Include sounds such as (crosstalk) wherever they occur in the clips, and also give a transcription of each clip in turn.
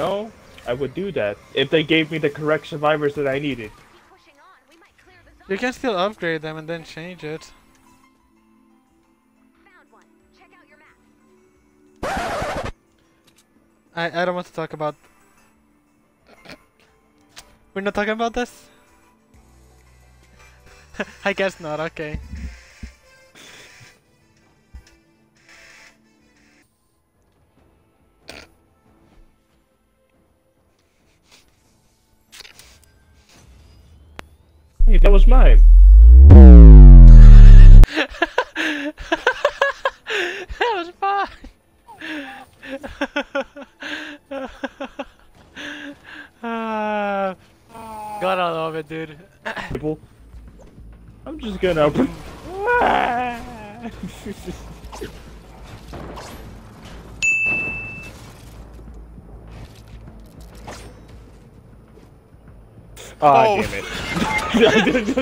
Know, I would do that if they gave me the correct survivors that I needed. You can still upgrade them and then change it. I, I don't want to talk about... We're not talking about this? (laughs) I guess not, okay. That was mine. that was fun! Ah, God, I love it, dude. People. I'm just gonna. (laughs) Ah, Oh. damn it. I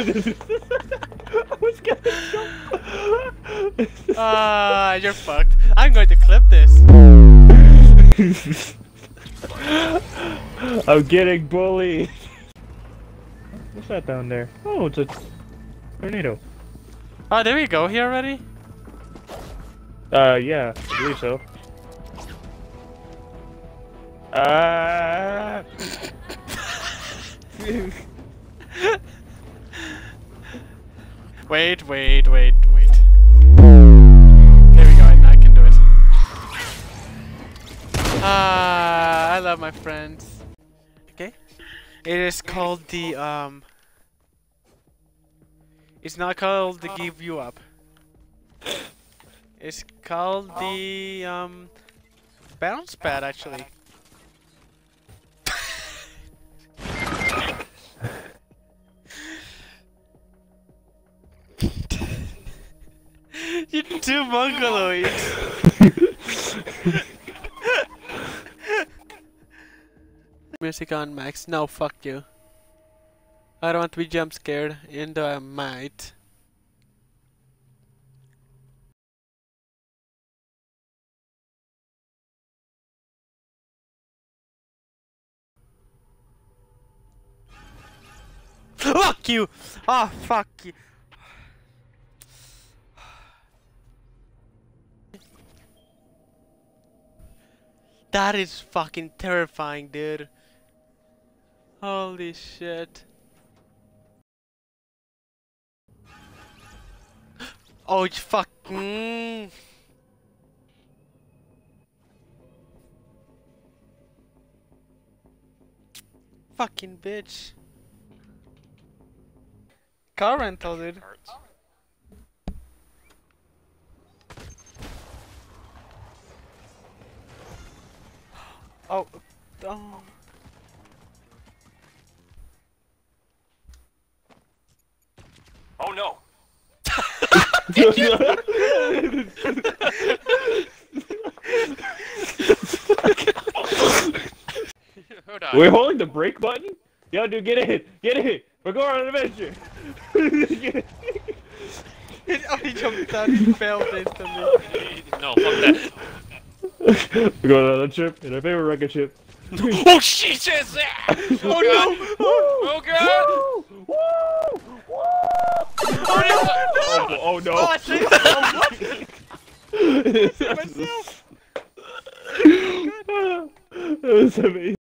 was gonna jump. Ah, you're fucked. I'm going to clip this. I'm getting bullied. What's that down there? Oh, it's a tornado. Oh, there we go. Here already? Uh, yeah, I believe so. Uh. Wait, wait, wait, wait. There we go. Now I can do it. Ah, I love my friends. Okay. It is called the um. It's not called the give you up. It's called the um. Bounce pad actually. You're too mongoloid. (laughs) Music on max. No, fuck you. I don't want to be jump scared, even though I might. fuck you! Oh, fuck you. That is fucking terrifying, dude. Holy shit. Oh, it's fucking. Fucking bitch. Car rental, dude. Oh, oh. Oh no! We're holding the brake button? Yo, dude, get in! Get in! We're going on an adventure! Get oh, he jumped down, he fell instantly. No, fuck that. (laughs) We're going on a trip in our favorite rocket ship. (laughs) oh shit! Jesus! Oh no! (laughs) Oh god! Woo! Woo! Woo! Oh, no! oh no! Oh, I oh, oh, saved myself! that myself! was amazing.